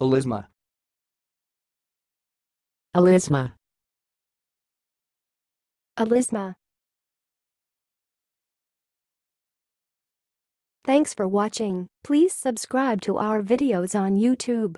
Elisma. Elisma. Elisma. Thanks for watching. Please subscribe to our videos on YouTube.